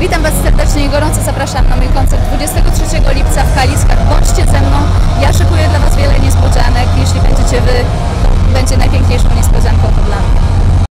Witam Was serdecznie i gorąco zapraszam na mój koncert 23 lipca w Kaliskach. Bądźcie ze mną, ja szykuję dla Was wiele niespodzianek. Jeśli będziecie Wy,